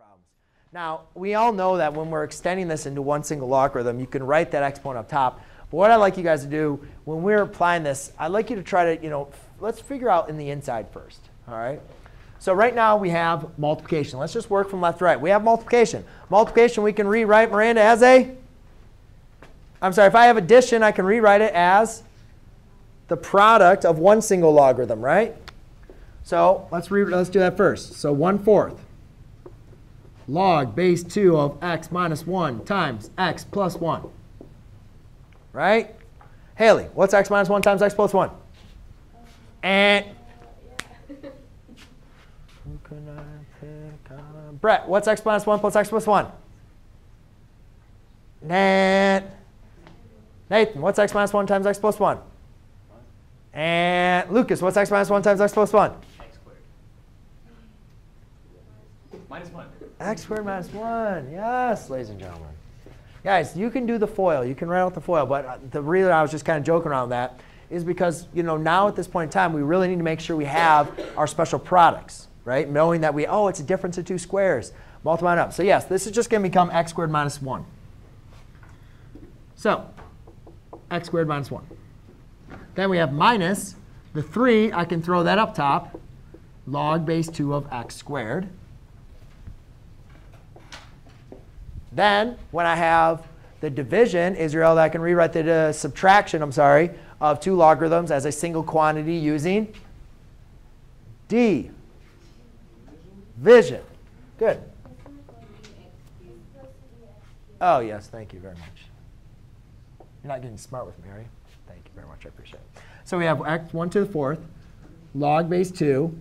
problems. Now, we all know that when we're extending this into one single logarithm, you can write that exponent up top. But what I'd like you guys to do, when we're applying this, I'd like you to try to, you know, let's figure out in the inside first. All right? So right now we have multiplication. Let's just work from left to right. We have multiplication. Multiplication we can rewrite, Miranda, as a, I'm sorry, if I have addition, I can rewrite it as the product of one single logarithm, right? So let's, re let's do that first. So 1 fourth log base 2 of x minus 1 times x plus 1. Right? Haley, what's x minus 1 times x plus 1? And? Brett, what's x minus 1 plus x plus 1? Nat. Nathan, what's x minus 1 times x plus 1? And Lucas, what's x minus 1 times x plus 1? X squared. Minus 1. X squared minus 1. Yes, ladies and gentlemen. Guys, you can do the FOIL. You can write out the FOIL. But uh, the reason I was just kind of joking around that is because you know now at this point in time, we really need to make sure we have our special products, right? Knowing that we, oh, it's a difference of two squares. Multiply it up. So yes, this is just going to become x squared minus 1. So x squared minus 1. Then we have minus the 3. I can throw that up top. Log base 2 of x squared. Then when I have the division, Israel, I can rewrite the uh, subtraction, I'm sorry, of two logarithms as a single quantity using d. Vision. Good. Oh, yes, thank you very much. You're not getting smart with me, are you? Thank you very much. I appreciate it. So we have x 1 to the fourth log base 2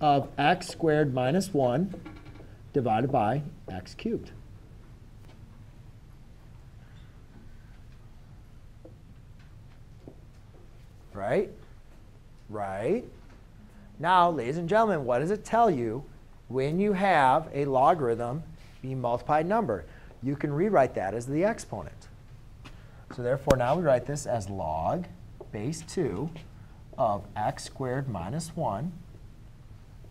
of x squared minus 1 divided by x cubed. Right? Right? Now, ladies and gentlemen, what does it tell you when you have a logarithm being multiplied number? You can rewrite that as the exponent. So therefore, now we write this as log base 2 of x squared minus 1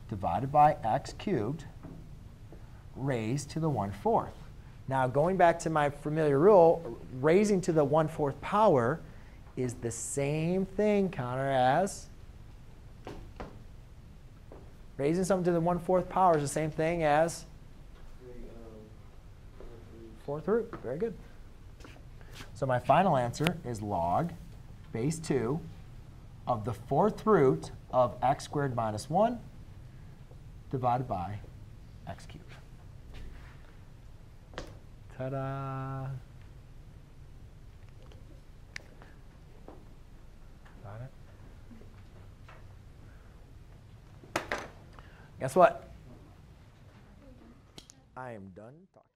divided by x cubed raised to the 1 fourth. Now, going back to my familiar rule, raising to the 1 fourth power is the same thing, Connor, as raising something to the 1 fourth power is the same thing as fourth root. Very good. So my final answer is log base 2 of the fourth root of x squared minus 1 divided by x cubed. Ta-da! Guess what? I am done talking.